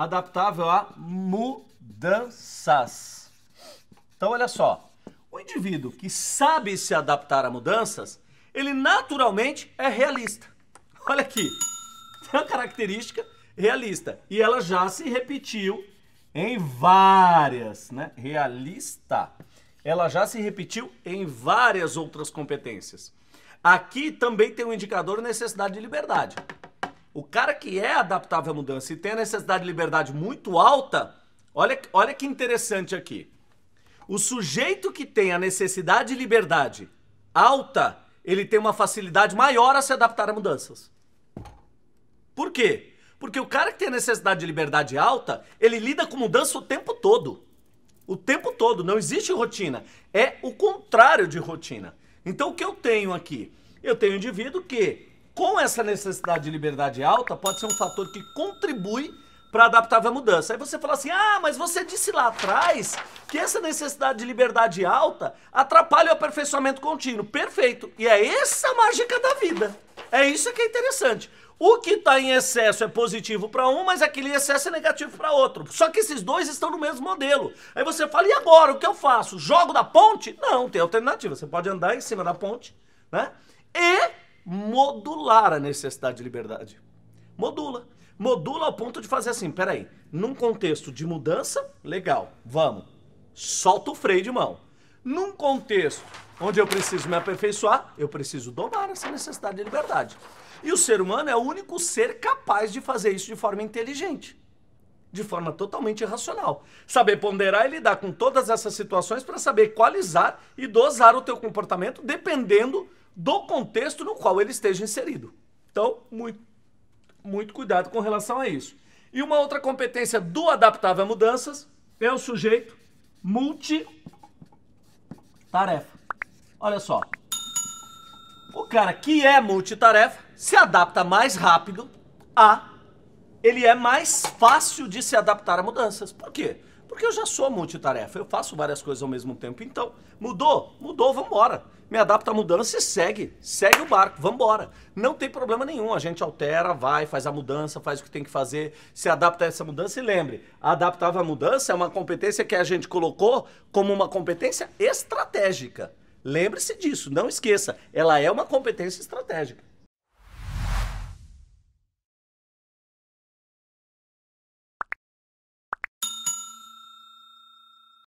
adaptável a mudanças. Então, olha só. O indivíduo que sabe se adaptar a mudanças, ele naturalmente é realista. Olha aqui. Tem uma característica realista. E ela já se repetiu em várias, né? Realista. Ela já se repetiu em várias outras competências. Aqui também tem um indicador necessidade de liberdade. O cara que é adaptável à mudança e tem a necessidade de liberdade muito alta, olha, olha que interessante aqui. O sujeito que tem a necessidade de liberdade alta, ele tem uma facilidade maior a se adaptar a mudanças. Por quê? Porque o cara que tem a necessidade de liberdade alta, ele lida com mudança o tempo todo. O tempo todo, não existe rotina. É o contrário de rotina. Então o que eu tenho aqui? Eu tenho um indivíduo que, com essa necessidade de liberdade alta, pode ser um fator que contribui para adaptável à mudança. Aí você fala assim: ah, mas você disse lá atrás que essa necessidade de liberdade alta atrapalha o aperfeiçoamento contínuo. Perfeito. E é essa a mágica da vida. É isso que é interessante. O que está em excesso é positivo para um, mas aquele excesso é negativo para outro. Só que esses dois estão no mesmo modelo. Aí você fala, e agora? O que eu faço? Jogo da ponte? Não, tem alternativa. Você pode andar em cima da ponte, né? E modular a necessidade de liberdade. Modula. Modula ao ponto de fazer assim, peraí, num contexto de mudança, legal, vamos. Solta o freio de mão. Num contexto onde eu preciso me aperfeiçoar, eu preciso domar essa necessidade de liberdade. E o ser humano é o único ser capaz de fazer isso de forma inteligente. De forma totalmente racional. Saber ponderar e lidar com todas essas situações para saber equalizar e dosar o teu comportamento dependendo do contexto no qual ele esteja inserido. Então, muito, muito cuidado com relação a isso. E uma outra competência do adaptável a mudanças é o sujeito multitarefa. Olha só. O cara que é multitarefa se adapta mais rápido a. Ele é mais fácil de se adaptar a mudanças. Por quê? Porque eu já sou multitarefa, eu faço várias coisas ao mesmo tempo. Então, mudou? Mudou, vambora. Me adapta à mudança e segue. Segue o barco, vambora. Não tem problema nenhum. A gente altera, vai, faz a mudança, faz o que tem que fazer, se adapta a essa mudança. E lembre, adaptável à mudança é uma competência que a gente colocou como uma competência estratégica. Lembre-se disso, não esqueça. Ela é uma competência estratégica.